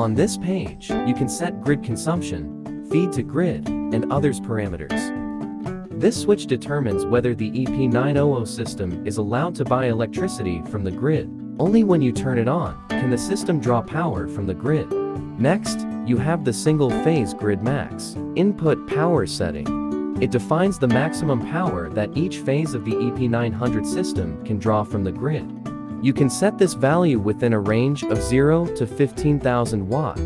On this page, you can set grid consumption, feed to grid, and others parameters. This switch determines whether the EP900 system is allowed to buy electricity from the grid. Only when you turn it on, can the system draw power from the grid. Next, you have the single-phase grid max input power setting. It defines the maximum power that each phase of the EP900 system can draw from the grid. You can set this value within a range of 0 to 15,000 watt,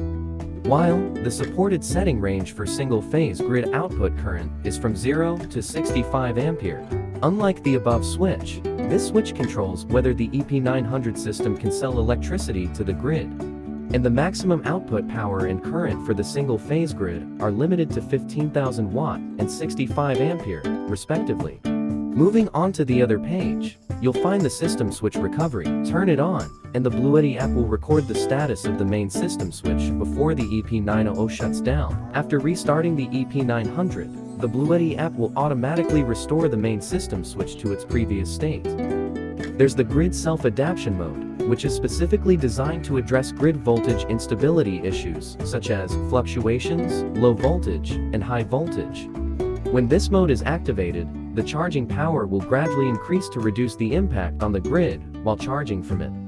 while the supported setting range for single-phase grid output current is from 0 to 65 ampere. Unlike the above switch, this switch controls whether the EP900 system can sell electricity to the grid. And the maximum output power and current for the single-phase grid are limited to 15,000 watt and 65 ampere, respectively. Moving on to the other page, you'll find the system switch recovery. Turn it on, and the Bluetti app will record the status of the main system switch before the EP900 shuts down. After restarting the EP900, the Bluetti app will automatically restore the main system switch to its previous state. There's the grid self-adaptation mode, which is specifically designed to address grid voltage instability issues, such as fluctuations, low voltage, and high voltage. When this mode is activated, the charging power will gradually increase to reduce the impact on the grid while charging from it.